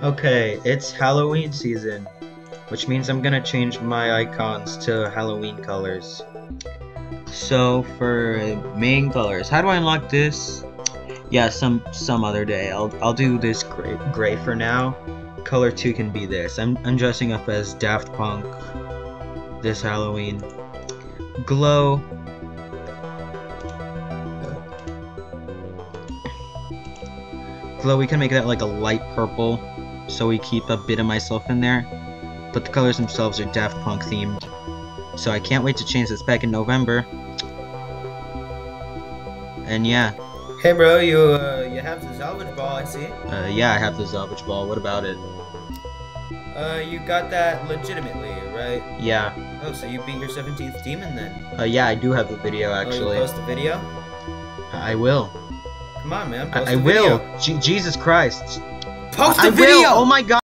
Okay, it's Halloween season, which means I'm gonna change my icons to Halloween colors. So for main colors, how do I unlock this? Yeah, some some other day. I'll I'll do this gray gray for now. Color two can be this. I'm I'm dressing up as Daft Punk this Halloween. Glow. Glow, we can make that like a light purple, so we keep a bit of myself in there. But the colors themselves are Daft Punk themed. So I can't wait to change this back in November. And yeah, Hey bro, you uh, you have the salvage ball, I see. uh, yeah, I have the salvage ball. What about it? Uh, you got that legitimately, right? Yeah, Oh, so you beat your 17th demon then? uh, yeah, I do have the video Oh, you actually. post the video? I will. Come on, man. I, I will. Je Jesus Christ. Post I video. will. Oh my God.